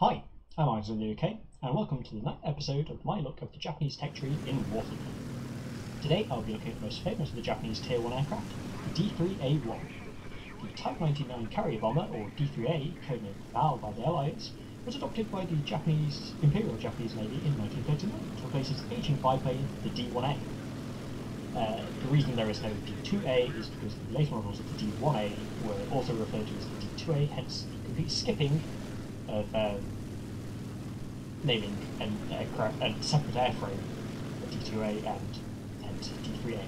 Hi, I'm Alexander UK, and welcome to the ninth episode of my look of the Japanese tech tree in War Thunder. Today I'll be looking at the most famous of the Japanese Tier 1 aircraft, the D3A1. The Type 99 carrier bomber, or D3A, codenamed Val by the Allies, was adopted by the Japanese Imperial Japanese Navy in 1939 to replace its aging biplane, the D1A. Uh, the reason there is no D2A is because the later models of the D1A were also referred to as the D2A, hence the complete skipping of um, naming an aircraft a separate airframe, the D2A and hence D3A.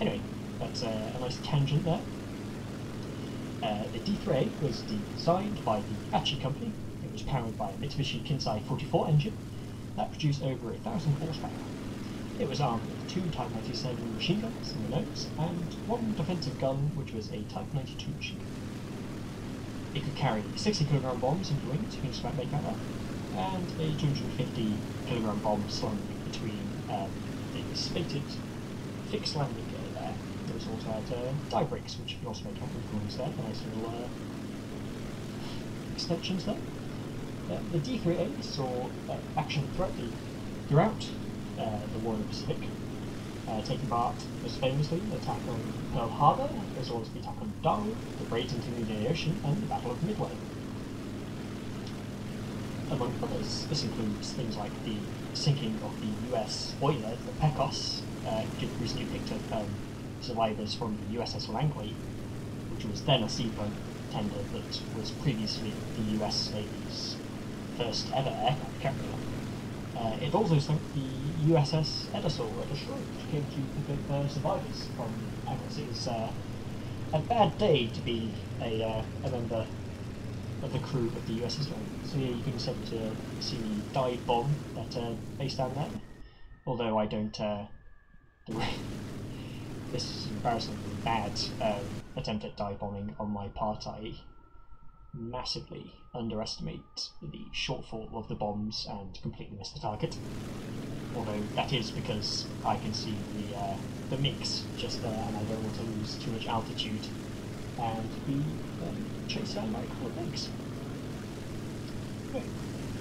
Anyway, that's uh, a nice tangent there. Uh, the D3A was designed by the Aichi company. It was powered by a Mitsubishi Kinsei 44 engine that produced over a thousand horsepower. It was armed with two Type 97 machine guns in the nose and one defensive gun, which was a Type 92 machine gun. It could carry 60 kilogram bombs in the wings, you can just about make that up, and a 250 kilogram bomb slung between um, the slated fixed landing gear there. It was also had uh, dive brakes, which you can also make up with wings there, nice little uh, extensions there. Uh, the D3A saw uh, action throughout the throughout uh, the War in the Pacific, uh, taking part most famously in the attack on Pearl Harbor, as well as the attack on Darwin, the raids into the Indian Ocean, and the Battle of Midway. Among others, this includes things like the sinking of the US oiler, the Pecos, uh, recently picked up um, survivors from the USS Langley, which was then a seaplane tender that was previously the US Navy's first ever aircraft carrier. Uh, it also sunk the USS Edsall at shore, which came to up uh, survivors from Pecos. It was uh, a bad day to be a, uh, a member of the crew of the USS Langley. So yeah, you can send to see the dive bomb that uh, based down there. Although I don't uh, do this is embarrassingly bad attempt at dive bombing on my part. I massively underestimate the shortfall of the bombs and completely miss the target. Although that is because I can see the uh, the mix just there and I don't want to lose too much altitude and be um, chased down couple of legs.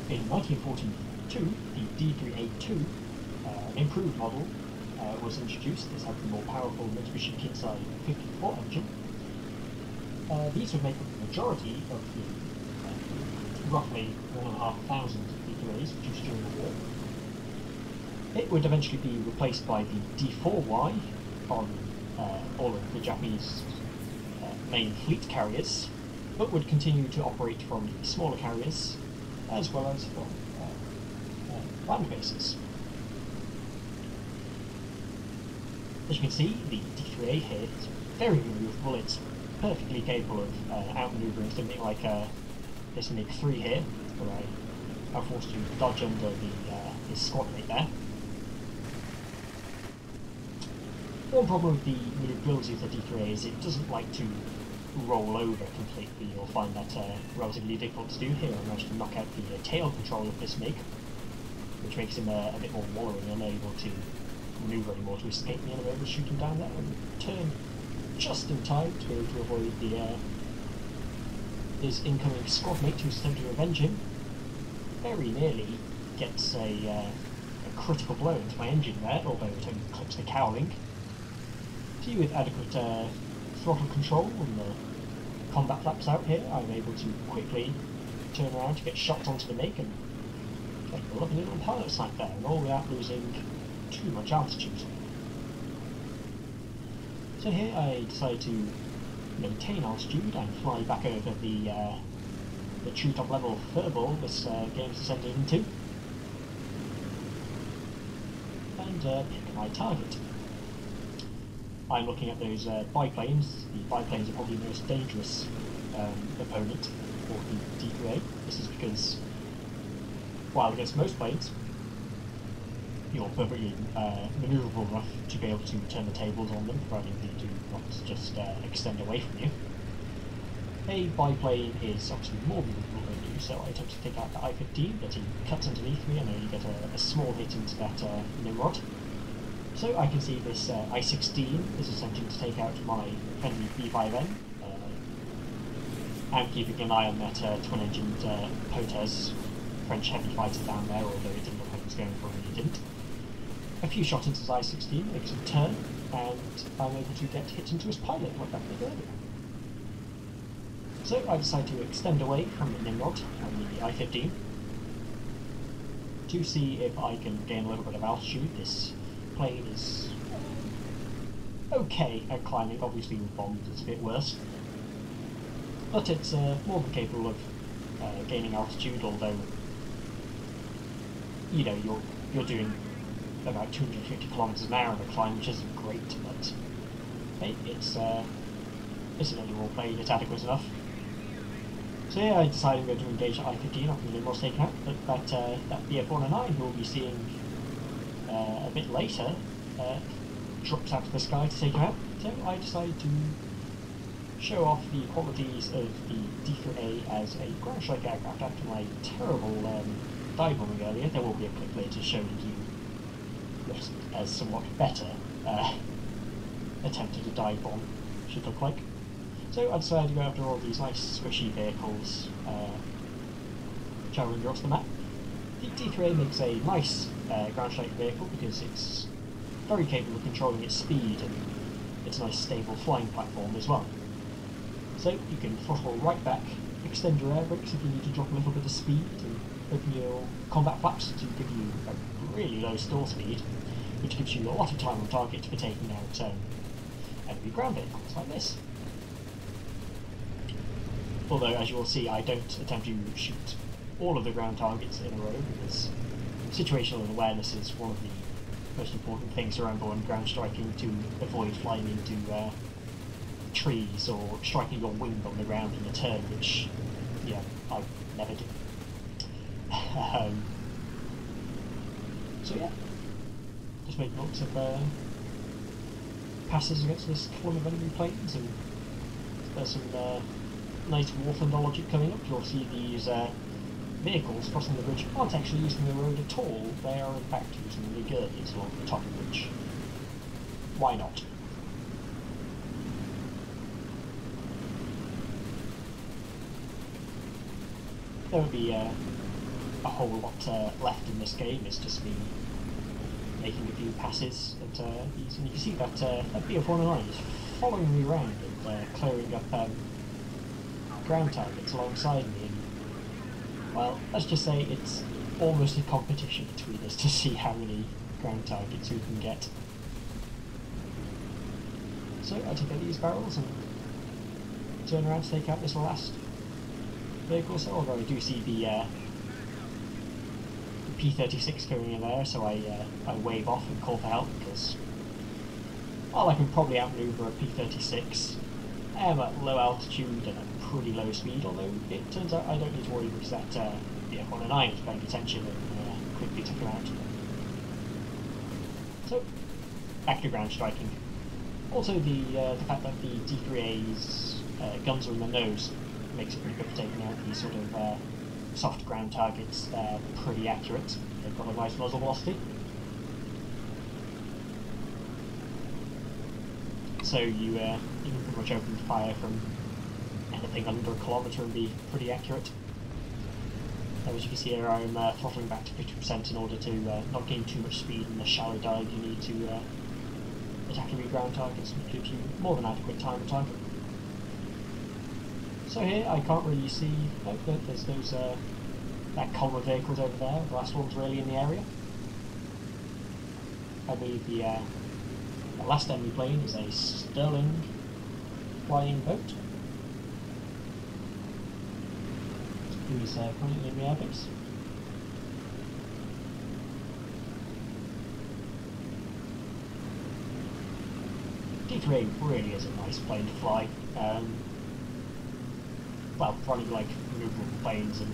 In 1942, the D3A2, uh, an improved model, uh, was introduced. This had the more powerful Mitsubishi Kinsei 54 engine. Uh, these would make up the majority of the uh, roughly 1,500 D3As produced during the war. It would eventually be replaced by the D4Y on uh, all of the Japanese uh, main fleet carriers, but would continue to operate from smaller carriers as well as from uh, uh, land bases. As you can see, the D3A here is very maneuverable. It's perfectly capable of uh, outmaneuvering something like uh, this MiG-3 here, where I am forced to dodge under the uh, his squad mate there. One problem with the maneuverability of the D3A is it doesn't like to roll over completely. You'll find that uh, relatively difficult to do here. I managed to knock out the uh, tail control of this MiG, which makes him uh, a bit more wallowing, unable to maneuver anymore to escape me, and I'm shoot him down there and turn just in time to be able to avoid the uh, his incoming squad mate who's attempting to revenge him. Very nearly gets a, uh, a critical blow into my engine there, although it only clips the cowling. See, with adequate uh, throttle control and the combat flaps out here, I'm able to quickly turn around to get shot onto the MiG and get a lovely little pilot sight there, and all without losing too much altitude. So here I decide to maintain altitude and fly back over the uh, the treetop level furball this uh, game's descending into, and uh, pick my target. I'm looking at those uh, biplanes. The biplanes are probably the most dangerous um, opponent for the D3A. This is because, while against most planes, you're perfectly uh, maneuverable enough to be able to turn the tables on them, provided they do not just uh, extend away from you. A biplane is obviously more maneuverable than you, so I attempt to take out the I-15, but he cuts underneath me and I only get a, a small hit into that uh, Nimrod. So I can see this uh, I-16 is attempting to take out my friendly B5N. Uh, and keeping an eye on that uh, twin-engined uh, Potez French heavy fighter down there, although it didn't look like it was going for it, it didn't. A few shots into his I-16 makes him turn, and I'm able to get hit into his pilot like that did earlier. So I decide to extend away from the Nimrod and the I-15 to see if I can gain a little bit of altitude. This plane is okay at climbing, obviously with bombs it's a bit worse. But it's uh, more than capable of uh, gaining altitude, although you know you're you're doing about 250 kilometers an hour on a climb, which isn't great, but hey, it's uh, it's an overall plane, it's adequate enough. So yeah, I decided I'm going to engage I-15 after the Nimrod's taken out, but that, uh, that BF-109 we'll be seeing uh, a bit later uh, drops out of the sky to take him out. So I decided to show off the qualities of the D3A as a ground strike aircraft after my terrible um, dive bombing earlier. There will be a clip later showing you what a somewhat better uh, attempt at a dive bomb should look like. So I decided to go after all these nice squishy vehicles uh, travelling across the map. The D3A makes a nice uh, ground strike vehicle because it's very capable of controlling its speed and it's a nice stable flying platform as well. So you can throttle right back, extend your air brakes if you need to drop a little bit of speed and open your combat flaps to give you a really low stall speed, which gives you a lot of time on target for taking out um, enemy ground vehicles like this. Although, as you will see, I don't attempt to shoot all of the ground targets in a row because situational awareness is one of the most important things around going ground striking to avoid flying into uh, trees or striking your wing on the ground in a turn, which, yeah, I never do. um, so yeah, just making lots of uh, passes against this column of enemy planes, and there's some uh, nice warphonology coming up. You'll see these uh, vehicles crossing the bridge aren't actually using the road at all, they are in fact using the girders along the top of the bridge. Why not? There would be uh, a whole lot uh, left in this game, it's just me making a few passes at uh, and you can see that, uh, that BF-109 is following me around and uh, clearing up um, ground targets alongside me well, let's just say it's almost a competition between us to see how many ground targets we can get. So I take out these barrels and turn around to take out this last vehicle. So although I do see the, uh, the P-36 going in there, so I, uh, I wave off and call for help because well, I can probably outmaneuver a P-36 I am at low altitude and at pretty low speed, although it turns out I don't need to worry because that uh, the F-109 is paying attention and uh, quickly took him out. So, back to ground striking. Also, the uh, the fact that the D3A's uh, guns are in the nose makes it pretty good for taking out these sort of uh, soft ground targets. They're pretty accurate. They've got a nice muzzle velocity. So you uh, you can pretty much open fire from anything under a kilometre and be pretty accurate. As you can see here, I'm uh, throttling back to 50% in order to uh, not gain too much speed in the shallow dive you need to uh, attack enemy ground targets, which gives you more than adequate time to target. So here, I can't really see, oh, there's those, uh, that column of vehicles over there, the last one's really in the area. I believe the uh, the last enemy plane is a Stirling flying boat. Who is uh, currently in the airbase. D3A really is a nice plane to fly. Um, well, probably like maneuverable planes and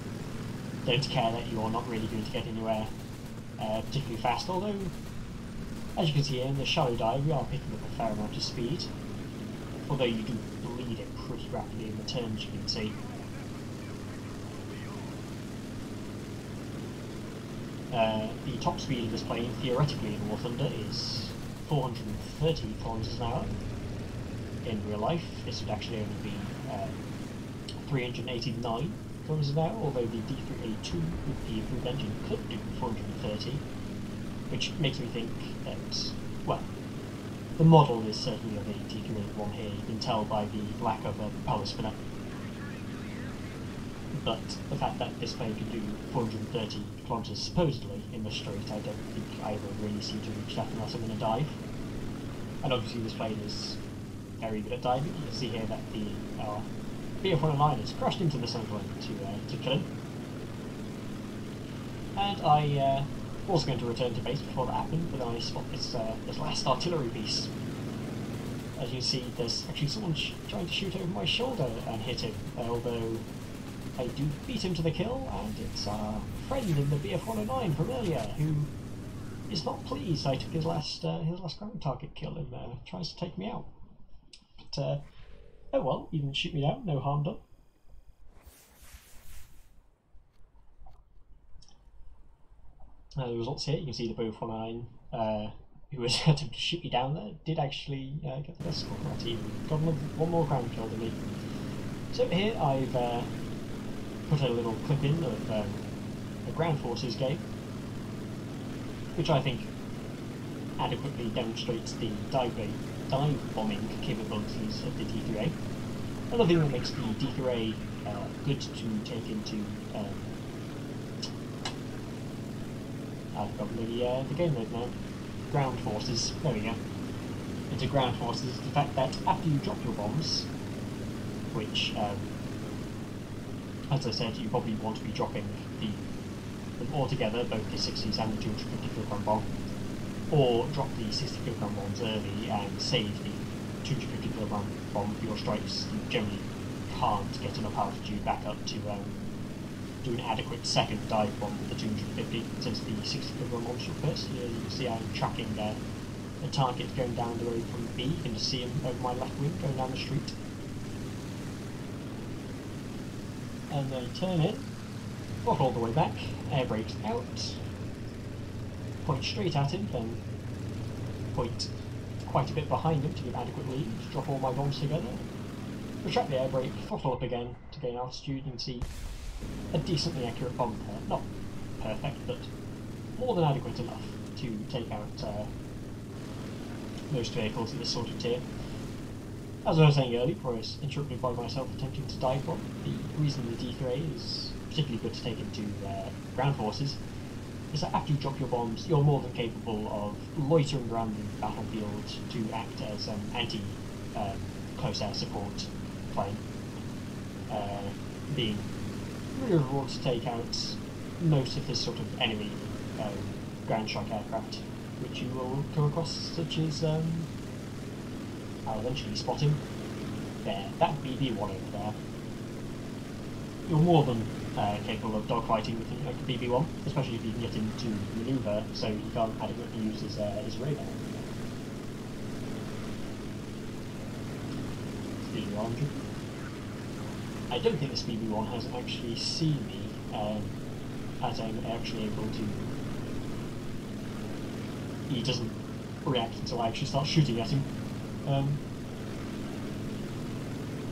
don't care that you're not really going to get anywhere uh, particularly fast, although as you can see in the shallow dive, we are picking up a fair amount of speed, although you do bleed it pretty rapidly in the turns, you can see. Uh, the top speed of this plane, theoretically in War Thunder, is 430 kilometers an hour. In real life, this would actually only be uh, 389 kilometers an hour, although the D3A2 with the improved engine could do 430, which makes me think that, well, the model is certainly of a D3A1 here, you can tell by the lack of a power spinner. But the fact that this plane can do 430 kilometers supposedly in the straight, I don't think I ever really seem to reach that unless I'm in a dive. And obviously this plane is very good at diving. You can see here that the uh, BF-109 has crashed into the Sunderland to, uh, to kill him. And I uh, was going to return to base before that happened, but then I spot this, uh, this last artillery piece. As you see, there's actually someone trying to shoot over my shoulder and hit him, although I do beat him to the kill, and it's our friend in the BF-109 from earlier, who is not pleased I took his last uh, his last ground target kill and uh, tries to take me out. But, uh, oh well, he didn't shoot me down, no harm done. Uh, the results here, you can see the BF-109 uh, who was attempting to shoot me down there, did actually uh, get the best score for our team. Got one more ground kill than me. So here I've uh, put a little clip in of um, a ground forces game, which I think adequately demonstrates the dive, dive bombing capabilities of the D3A. Another thing that makes the D3A uh, good to take into um, I've got the, uh, the game mode now. Ground forces, there we go. Into ground forces, the fact that after you drop your bombs, which um, as I said, you probably want to be dropping the them all together, both the 60s and the 250 kilogram bomb, or drop the 60 kilogram bombs early and save the 250 kilogram for your strikes. You generally can't get enough altitude back up to um, do an adequate second dive bomb with the 250 since the 60 kilogram shot first. You, you can see I'm tracking uh, a target going down the road from B. You can just see him over my left wing going down the street. and then turn it, walk all the way back, air brakes out, point straight at him, then point quite a bit behind him to give adequate lead, drop all my bombs together, retract the air brake, throttle up again to gain altitude and see a decently accurate bomb pair. Not perfect, but more than adequate enough to take out uh, most vehicles at this sort of tier. As I was saying earlier, before I was interrupted by myself attempting to dive bomb, the reason the D3A is particularly good to take into uh, ground forces is that after you drop your bombs, you're more than capable of loitering around the battlefield to act as an anti-close um, air support plane, uh, being really able to take out most of this sort of enemy um, ground strike aircraft, which you will come across, such as um, I'll eventually spot him. There, that BB-1 over there. You're more than uh, capable of dogfighting with like a BB-1, especially if you can get him to manoeuvre so you can't adequately use his, uh, his radar. BB-1. I don't think this BB-1 has actually seen me um, as I'm actually able to... He doesn't react until I actually start shooting at him. Um,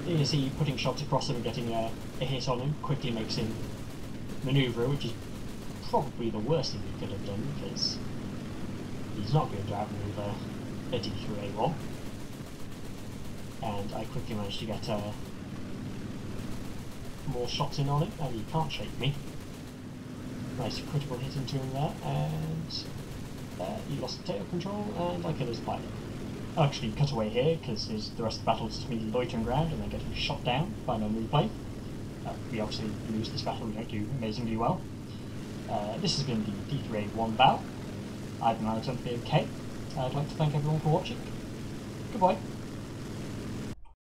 you see putting shots across him and getting a, a hit on him quickly makes him manoeuvre, which is probably the worst thing he could have done because he's not going to outmaneuver a D3A1. And I quickly managed to get uh, more shots in on him, and he can't shake me. Nice critical hit into him there, and uh, he lost tail control, and I killed his pilot. Actually cut away here because the rest of the battle is just me loitering around and then getting shot down by an enemy plane. Uh, we obviously lose this battle, we don't do amazingly well. Uh, this has been the D3A1 battle. I've been Alexander BMK. I'd like to thank everyone for watching. Goodbye.